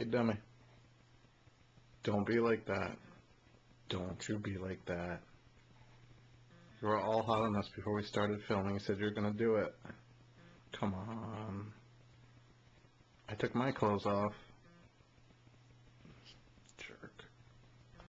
Hey, dummy. Don't be like that. Don't you be like that. You were all hot on us before we started filming. You said you were gonna do it. Come on. I took my clothes off.